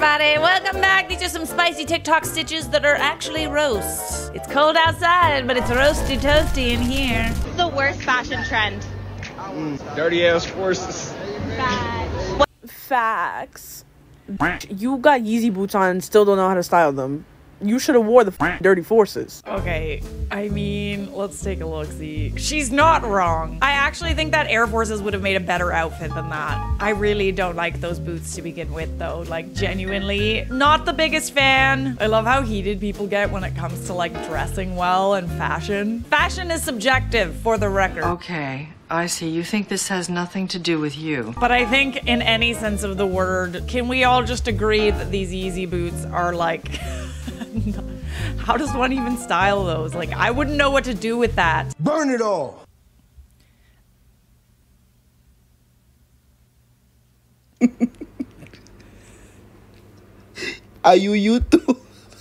everybody. Welcome back. These are some spicy TikTok stitches that are actually roasts. It's cold outside, but it's roasty toasty in here. the worst fashion trend. Mm, dirty ass forces. What facts. You got Yeezy boots on and still don't know how to style them. You should have wore the f- dirty forces. Okay, I mean, let's take a look. See, she's not wrong. I actually think that Air Forces would have made a better outfit than that. I really don't like those boots to begin with, though. Like, genuinely, not the biggest fan. I love how heated people get when it comes to like dressing well and fashion. Fashion is subjective, for the record. Okay, I see. You think this has nothing to do with you. But I think, in any sense of the word, can we all just agree that these Yeezy boots are like. How does one even style those? Like, I wouldn't know what to do with that. Burn it all. Are you you too?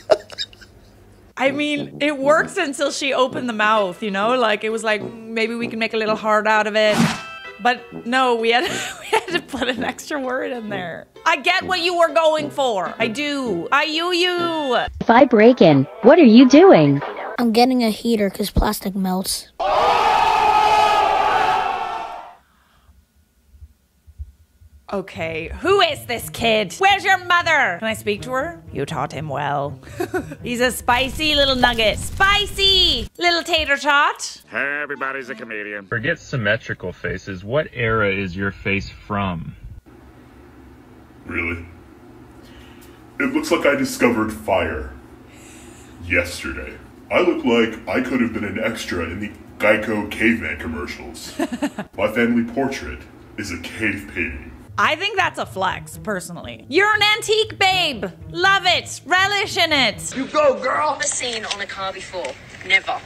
I mean, it works until she opened the mouth, you know? Like, it was like, maybe we can make a little heart out of it. But no, we had, we had to put an extra word in there. I get what you were going for. I do. I you you. If I break in, what are you doing? I'm getting a heater because plastic melts. Okay, who is this kid? Where's your mother? Can I speak to her? You taught him well. He's a spicy little nugget. Spicy little tater tot. Everybody's a comedian. Forget symmetrical faces. What era is your face from? Really? It looks like I discovered fire yesterday. I look like I could have been an extra in the Geico caveman commercials. My family portrait is a cave painting. I think that's a flex, personally. You're an antique babe. Love it. Relish in it. You go, girl. Never seen on a car before. Never.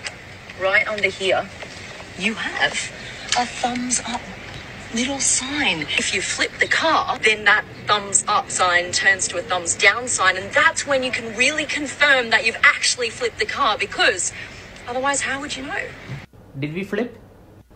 Right under here, you have a thumbs up little sign. If you flip the car, then that thumbs up sign turns to a thumbs down sign, and that's when you can really confirm that you've actually flipped the car because otherwise, how would you know? Did we flip?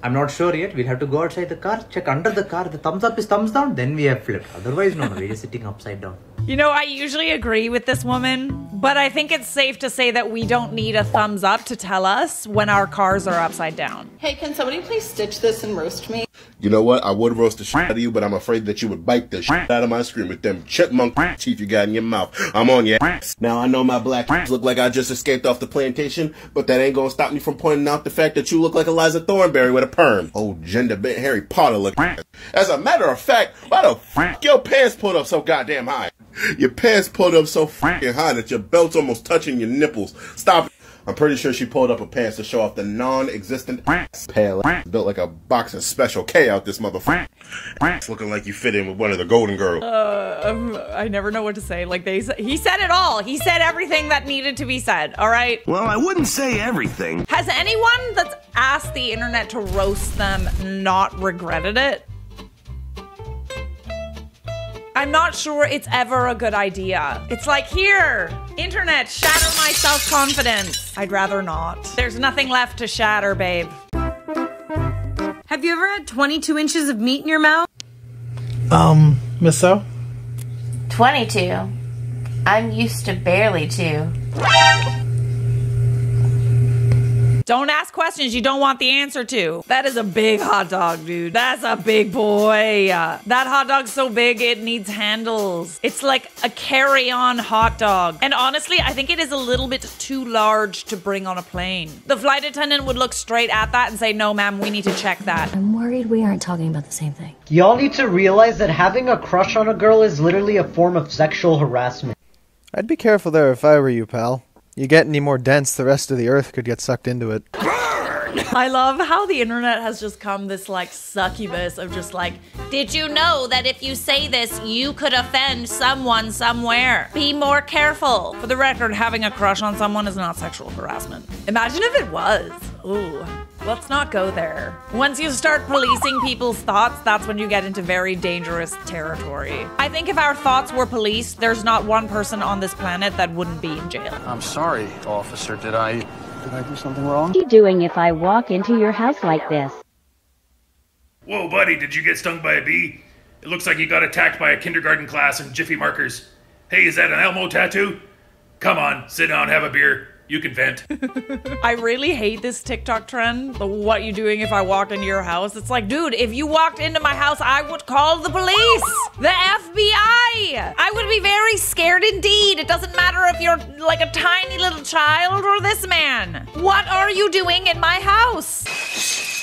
I'm not sure yet. We'll have to go outside the car, check under the car. The thumbs up is thumbs down, then we have flipped. Otherwise, no, no, we're just sitting upside down. You know, I usually agree with this woman, but I think it's safe to say that we don't need a thumbs up to tell us when our cars are upside down. Hey, can somebody please stitch this and roast me? You know what? I would roast the shit out of you, but I'm afraid that you would bite the shit out of my screen with them chipmunk teeth you got in your mouth. I'm on your ass. Now I know my black look like I just escaped off the plantation, but that ain't gonna stop me from pointing out the fact that you look like Eliza Thornberry with a perm. Old gender bent Harry Potter look. As a matter of fact, why the fuck your pants pulled up so goddamn high? Your pants pulled up so fucking high that your belt's almost touching your nipples. Stop it. I'm pretty sure she pulled up her pants to show off the non-existent ass. Pale ass, built like a box of Special K out this motherfucker. Looking like you fit in with one of the Golden Girls. Uh, um, I never know what to say. Like they, he said it all. He said everything that needed to be said. All right. Well, I wouldn't say everything. Has anyone that's asked the internet to roast them not regretted it? I'm not sure it's ever a good idea. It's like, here, internet, shatter my self confidence. I'd rather not. There's nothing left to shatter, babe. Have you ever had 22 inches of meat in your mouth? Um, Miss So? 22. I'm used to barely two. Don't ask questions you don't want the answer to. That is a big hot dog, dude. That's a big boy. Uh, that hot dog's so big it needs handles. It's like a carry on hot dog. And honestly, I think it is a little bit too large to bring on a plane. The flight attendant would look straight at that and say, No, ma'am, we need to check that. I'm worried we aren't talking about the same thing. Y'all need to realize that having a crush on a girl is literally a form of sexual harassment. I'd be careful there if I were you, pal. You get any more dense, the rest of the earth could get sucked into it. I love how the internet has just come this like succubus of just like, did you know that if you say this, you could offend someone somewhere? Be more careful. For the record, having a crush on someone is not sexual harassment. Imagine if it was. Ooh, let's not go there. Once you start policing people's thoughts, that's when you get into very dangerous territory. I think if our thoughts were policed, there's not one person on this planet that wouldn't be in jail. I'm sorry, officer. Did I did I do something wrong? What are you doing if I walk into your house like this? Whoa, buddy, did you get stung by a bee? It looks like you got attacked by a kindergarten class in Jiffy Markers. Hey, is that an Elmo tattoo? Come on, sit down, have a beer. You can vent. I really hate this TikTok trend. The what you doing if I walked into your house? It's like, dude, if you walked into my house, I would call the police, the FBI. I would be very scared indeed. It doesn't matter if you're like a tiny little child or this man. What are you doing in my house?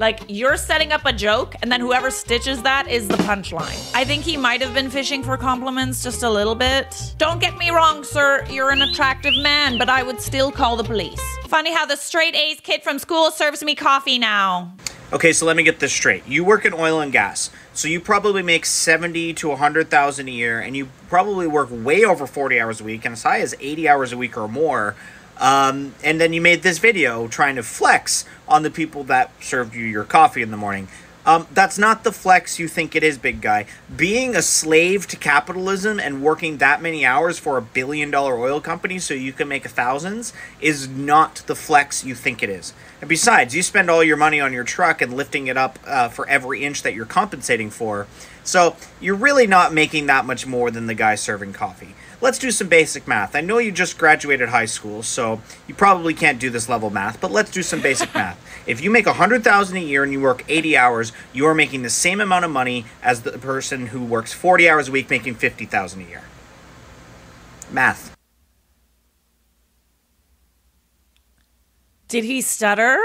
Like, you're setting up a joke, and then whoever stitches that is the punchline. I think he might have been fishing for compliments just a little bit. Don't get me wrong, sir, you're an attractive man, but I would still call the police. Funny how the straight A's kid from school serves me coffee now. Okay, so let me get this straight. You work in oil and gas, so you probably make seventy to hundred thousand a year, and you probably work way over forty hours a week, and as high as eighty hours a week or more. Um, and then you made this video trying to flex on the people that served you your coffee in the morning. Um, that's not the flex you think it is, big guy. Being a slave to capitalism and working that many hours for a billion dollar oil company so you can make thousands is not the flex you think it is. And besides, you spend all your money on your truck and lifting it up uh, for every inch that you're compensating for. So you're really not making that much more than the guy serving coffee. Let's do some basic math. I know you just graduated high school, so you probably can't do this level math, but let's do some basic math. If you make 100,000 a year and you work 80 hours, you are making the same amount of money as the person who works 40 hours a week making 50,000 a year. Math. Did he stutter?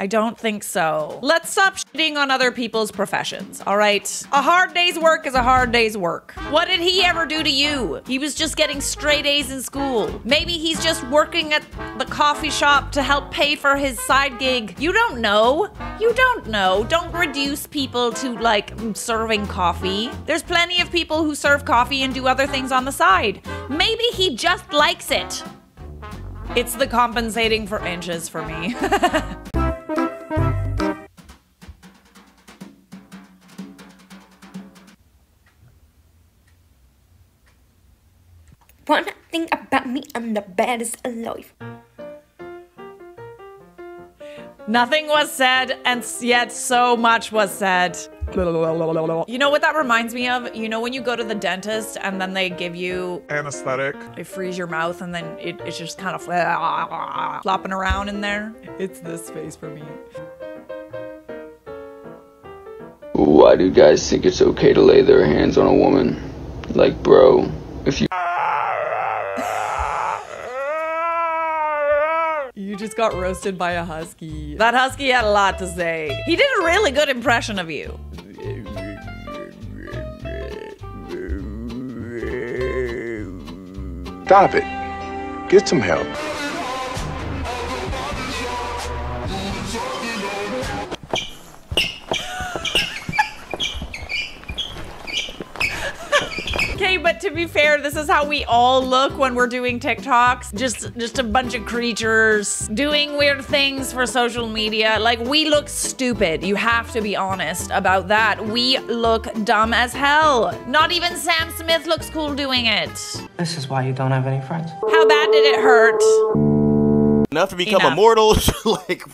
I don't think so. Let's stop shitting on other people's professions, all right? A hard day's work is a hard day's work. What did he ever do to you? He was just getting straight A's in school. Maybe he's just working at the coffee shop to help pay for his side gig. You don't know. You don't know. Don't reduce people to like serving coffee. There's plenty of people who serve coffee and do other things on the side. Maybe he just likes it. It's the compensating for inches for me. I'm the baddest alive. Nothing was said, and yet so much was said. You know what that reminds me of? You know when you go to the dentist and then they give you anesthetic. They freeze your mouth and then it, it's just kind of flopping around in there. It's this face for me. Why do you guys think it's okay to lay their hands on a woman? Like, bro, if you. You just got roasted by a husky. That husky had a lot to say. He did a really good impression of you. Stop it. Get some help. Be fair, this is how we all look when we're doing TikToks. Just just a bunch of creatures doing weird things for social media. Like we look stupid. You have to be honest about that. We look dumb as hell. Not even Sam Smith looks cool doing it. This is why you don't have any friends. How bad did it hurt? Enough to become Enough. immortal? like,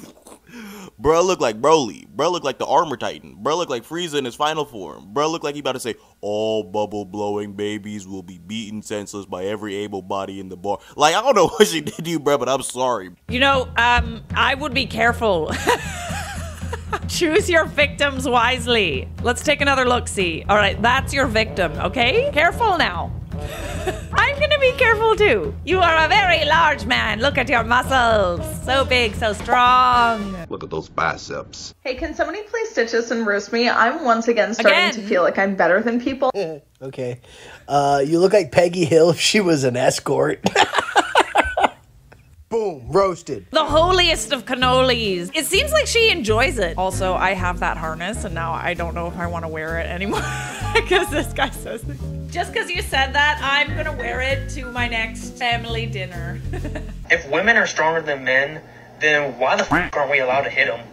bruh look like Broly. Bruh look like the Armor Titan. Bruh look like Frieza in his final form. Bruh look like he about to say, all bubble blowing babies will be beaten senseless by every able body in the bar. Like, I don't know what she did to you, bruh, but I'm sorry. You know, um, I would be careful. Choose your victims wisely. Let's take another look see. All right, that's your victim, okay? Careful now. I'm gonna be careful too. You are a very large man. Look at your muscles. So big, so strong. Look at those biceps. Hey, can somebody please stitch this and roast me? I'm once again starting Again? to feel like I'm better than people. Okay. Uh, you look like Peggy Hill if she was an escort. Boom, roasted. The holiest of cannolis. It seems like she enjoys it. Also, I have that harness and now I don't know if I want to wear it anymore because this guy says it. Just because you said that, I'm going to wear it to my next family dinner. If women are stronger than men, then why the f aren't we allowed to hit them?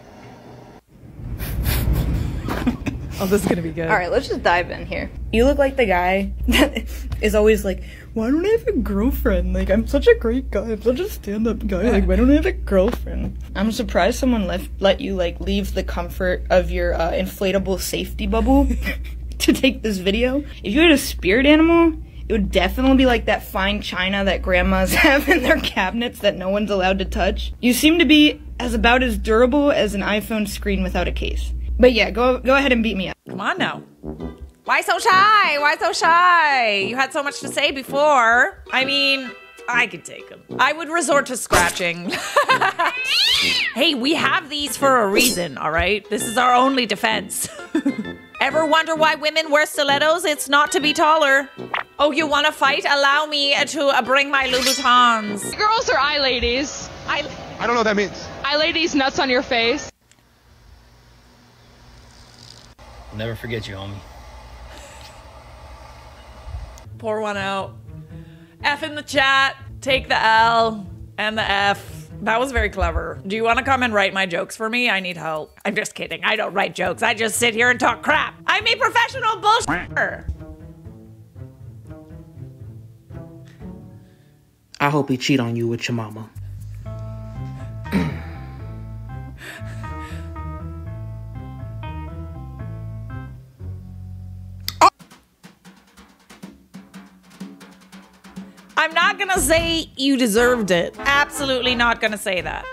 oh, this is going to be good. All right, let's just dive in here. You look like the guy that is always like, "Why don't I have a girlfriend? Like, I'm such a great guy. I'm such a stand-up guy. Like, why don't I have a girlfriend?" I'm surprised someone let let you like leave the comfort of your uh, inflatable safety bubble to take this video. If you had a spirit animal, it would definitely be like that fine china that grandmas have in their cabinets that no one's allowed to touch. You seem to be as about as durable as an iPhone screen without a case. But yeah, go go ahead and beat me up. Come on now. Why so shy? Why so shy? You had so much to say before. I mean, I could take them. I would resort to scratching. hey, we have these for a reason, all right? This is our only defense. Ever wonder why women wear stilettos? It's not to be taller. Oh, you want to fight? Allow me to uh, bring my Louboutins. Girls are eye ladies. I I don't know what that means. eye ladies nuts on your face. I'll never forget you, homie. Pour one out. F in the chat. Take the L and the F. That was very clever. Do you want to come and write my jokes for me? I need help. I'm just kidding. I don't write jokes. I just sit here and talk crap. I'm a professional bullshitter. I hope he cheat on you with your mama. Gonna say you deserved it. Absolutely not gonna say that.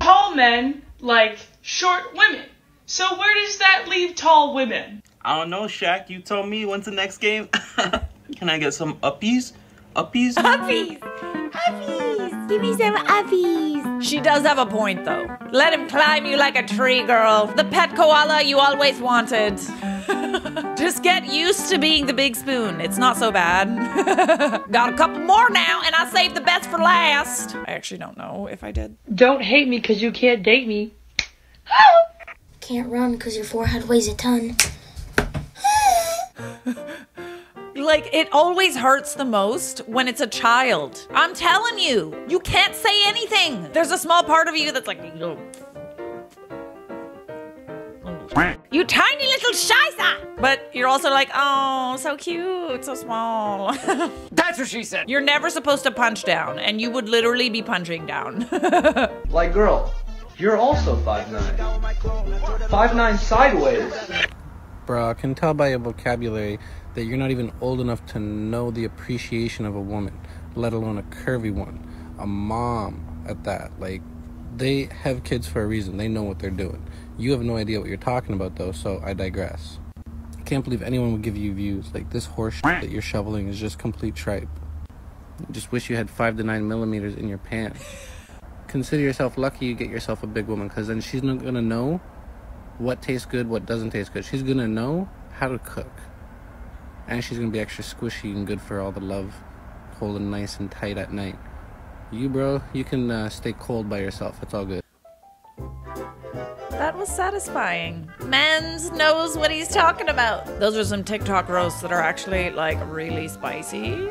Tall men like short women. So where does that leave tall women? I don't know, Shaq. You told me when's the next game. Can I get some uppies? Uppies? Uppies! Uppies! Give me some uppies! She does have a point though. Let him climb you like a tree, girl. The pet koala you always wanted. Just get used to being the big spoon. It's not so bad. Got a couple more now, and I saved the best for last. I actually don't know if I did. Don't hate me because you can't date me. Can't run because your forehead weighs a ton. Like, it always hurts the most when it's a child. I'm telling you, you can't say anything. There's a small part of you that's like, you You tiny little shiza! But you're also like, oh, so cute, so small. That's what she said. You're never supposed to punch down, and you would literally be punching down. Like, girl, you're also 5'9. 5'9 sideways. Bro, I can tell by your vocabulary that you're not even old enough to know the appreciation of a woman, let alone a curvy one. A mom at that. Like, they have kids for a reason. They know what they're doing. You have no idea what you're talking about, though, so I digress. I can't believe anyone would give you views. Like, this horse that you're shoveling is just complete tripe. Just wish you had 5 to 9 millimeters in your pants. Consider yourself lucky you get yourself a big woman, because then she's not gonna know what tastes good, what doesn't taste good. She's gonna know how to cook. And she's gonna be extra squishy and good for all the love, holding nice and tight at night. You, bro, you can uh, stay cold by yourself. It's all good. that was satisfying. Men's knows what he's talking about. Those are some TikTok roasts that are actually like really spicy.